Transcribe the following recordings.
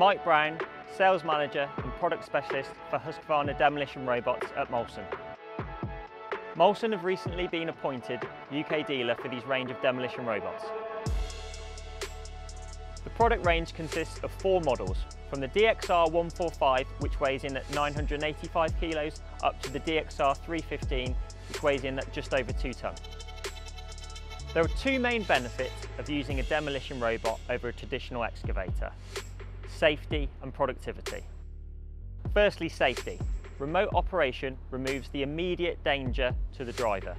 Mike Brown, Sales Manager and Product Specialist for Husqvarna Demolition Robots at Molson. Molson have recently been appointed UK dealer for these range of demolition robots. The product range consists of four models, from the DXR 145, which weighs in at 985 kilos, up to the DXR 315, which weighs in at just over two tonne. There are two main benefits of using a demolition robot over a traditional excavator, safety and productivity. Firstly, safety. Remote operation removes the immediate danger to the driver.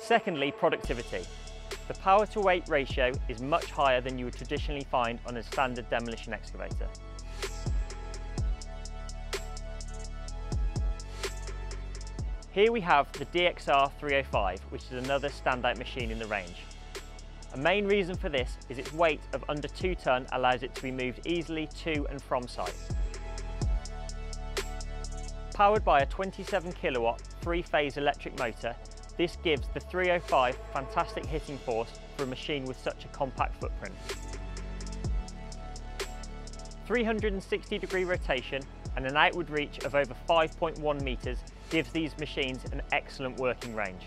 Secondly, productivity. The power to weight ratio is much higher than you would traditionally find on a standard demolition excavator. Here we have the DXR 305, which is another standout machine in the range. A main reason for this is its weight of under 2 tonne allows it to be moved easily to and from site. Powered by a 27 kilowatt three-phase electric motor, this gives the 305 fantastic hitting force for a machine with such a compact footprint. 360 degree rotation and an outward reach of over 5.1 metres gives these machines an excellent working range.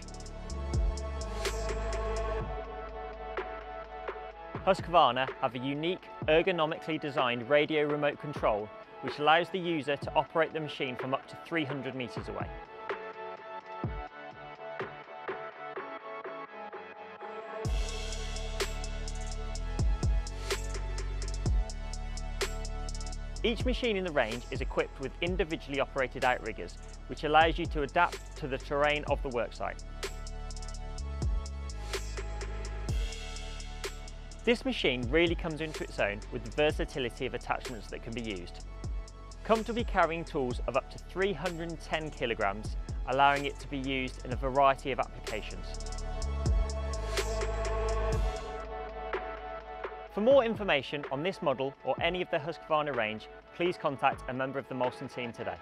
Husqvarna have a unique, ergonomically designed radio remote control which allows the user to operate the machine from up to 300 metres away. Each machine in the range is equipped with individually operated outriggers, which allows you to adapt to the terrain of the worksite. This machine really comes into its own with the versatility of attachments that can be used. Comfortably carrying tools of up to 310 kilograms, allowing it to be used in a variety of applications. For more information on this model or any of the Husqvarna range, please contact a member of the Molson team today.